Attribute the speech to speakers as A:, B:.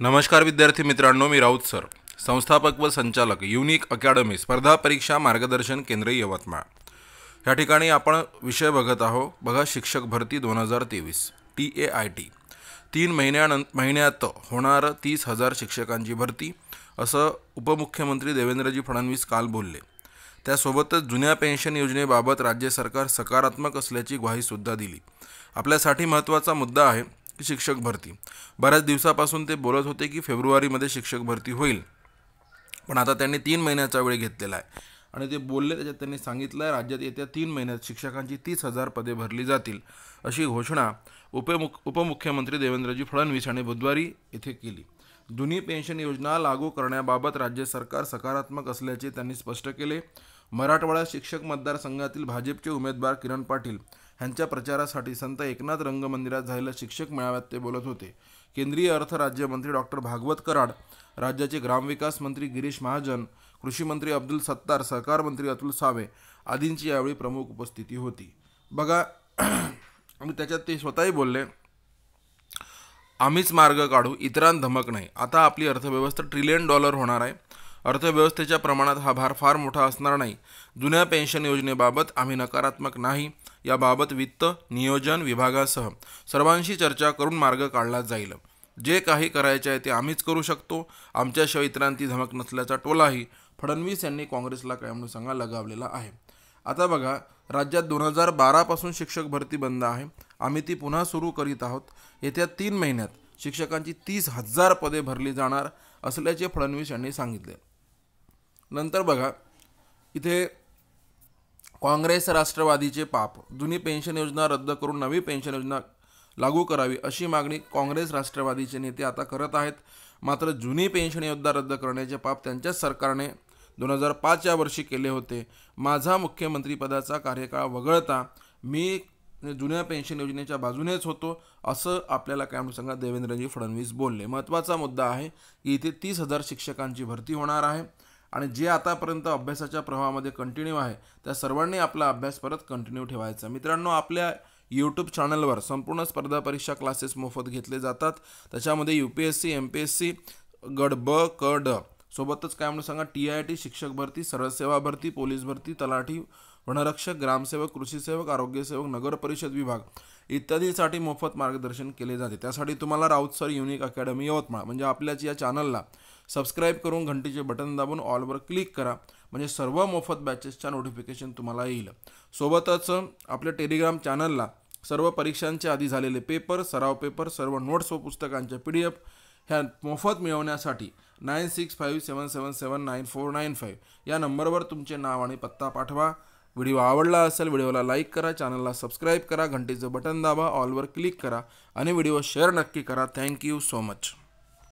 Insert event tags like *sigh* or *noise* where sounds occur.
A: नमस्कार विद्यार्थी मित्रांनो मी राऊत सर. संस्थापक व संचालक युनिक अकॅडमी स्पर्धा परीक्षा मार्गदर्शन केंद्र यवतमाळ. ह्या ठिकाणी आपण विषय बघत आहोत. बघा शिक्षक भरती दोन हजार तेवीस टी ए आय टी. तीन महिन्यानं महिन्यात होणार तीस हजार शिक्षकांची भरती असं उपमुख्यमंत्री देवेंद्रजी फडणवीस काल बोलले. त्यासोबतच जुन्या पेन्शन योजनेबाबत राज्य सरकार सकारात्मक असल्याची ग्वाहीसुद्धा दिली. आपल्यासाठी महत्त्वाचा मुद्दा आहे शिक्षक भरती. बऱ्याच दिवसापासून ते बोलत होते की फेब्रुवारीमध्ये शिक्षक भरती होईल. पण आता त्यांनी तीन महिन्याचा वेळ घेतलेला आहे. आणि ते बोलले त्याच्यात त्यांनी सांगितलं आहे राज्यात येत्या तीन महिन्यात शिक्षकांची तीस हजार पदे भरली जातील अशी घोषणा उपमुख उपमुख्यमंत्री देवेंद्रजी फडणवीस यांनी बुधवारी येथे केली. जुनी पेन्शन योजना लागू करण्याबाबत राज्य सरकार सकारात्मक असल्याचे त्यांनी स्पष्ट केले. मराठवाडा शिक्षक मतदारसंघातील भाजपचे उमेदवार किरण पाटील ह्यांच्या प्रचारासाठी संत एकनाथ रंगमंदिरात झालेल्या शिक्षक मेळाव्यात ते बोलत होते. केंद्रीय अर्थ राज्यमंत्री डॉक्टर भागवत कराड राज्याचे ग्रामविकास मंत्री गिरीश महाजन कृषीमंत्री अब्दुल सत्तार सहकार मंत्री अतुल सावे आदींची यावेळी प्रमुख उपस्थिती होती. बघा *clears throat* आणि त्याच्यात ते स्वतःही बोलले. आम्हीच मार्ग काढू इतरां धमक नाही. आता आपली अर्थव्यवस्था ट्रिलियन डॉलर होणार आहे. अर्थव्यवस्थेच्या प्रमाणात हा भार फार मोठा असणार नाही. जुन्या पेन्शन योजनेबाबत आम्ही नकारात्मक नाही. याबाबत वित्त नियोजन विभागासह सर्वांशी चर्चा करून मार्ग काढला जाईल. जे काही करायचे आहे ते आम्हीच करू शकतो. आमच्याशिवाय इतरांती धमक नसल्याचा टोलाही फडणवीस यांनी काँग्रेसला कायमनुसंगा सांगा लगावलेला आहे. आता बघा राज्यात दोन हजार बारापासून शिक्षक भरती बंद आहे. आम्ही ती पुन्हा सुरू करीत आहोत. येत्या तीन महिन्यात शिक्षकांची तीस हजार पदे भरली जाणार असल्याचे फडणवीस यांनी सांगितले. नंतर बघा इथे काँग्रेस राष्ट्रवादीचे पाप. जुनी पेन्शन योजना रद्द करून नवी पेन्शन योजना लागू करावी अशी मागणी काँग्रेस राष्ट्रवादीचे नेते आता करत आहेत. मात्र जुनी पेन्शन योजना रद्द करण्याचे पाप त्यांच्याच सरकारने दोन हजार पाच या वर्षी केले होते. माझा मुख्यमंत्रीपदाचा कार्यकाळ वगळता मी जुन्या पेन्शन योजनेच्या बाजूनेच होतो असं आपल्याला काय म्हणून सांगा देवेंद्रजी फडणवीस बोलले. महत्त्वाचा मुद्दा आहे की इथे तीस हजार शिक्षकांची भरती होणार आहे. आणि जे आतापर्यंत अभ्यासाच्या प्रवाहामध्ये कंटिन्यू आहे त्या सर्वांनी आपला अभ्यास परत कंटिन्यू ठेवायचा. मित्रांनो आपल्या यूट्यूब चॅनलवर संपूर्ण स्पर्धा परीक्षा क्लासेस मोफत घेतले जातात. त्याच्यामध्ये U P S C M P S C गड ब क ड सोबतच काय म्हणून सांगा टी आय टी शिक्षक भरती सरळ सेवा भरती पोलीस भरती तलाठी वनरक्षक ग्रामसेवक कृषीसेवक आरोग्यसेवक नगर परिषद विभाग इत्यादीसाठी मोफत मार्गदर्शन केले जाते. त्यासाठी तुम्हाला Raut sir unique academy Yavatmal म्हणजे आपल्याच या चॅनलला सबस्क्राईब करून घंटीचे बटन दाबून ऑलवर क्लिक करा. म्हणजे सर्व मोफत बॅचेसच्या नोटिफिकेशन तुम्हाला येईल. सोबतच आपल्या टेलिग्राम चॅनलला सर्व परीक्षांचे आधी झालेले पेपर सराव पेपर सर्व नोट्स व पुस्तकांच्या पी डी एफ ह्या मोफत मिळवण्यासाठी nine six five seven seven seven nine four nine five या नंबरवर तुमचे नाव आणि पत्ता पाठवा. व्हिडिओ आवडला असेल व्हिडिओला लाईक करा चॅनलला सबस्क्राईब करा घंटीचं बटन दाबा ऑलवर क्लिक करा आणि व्हिडिओ शेअर नक्की करा. Thank you so much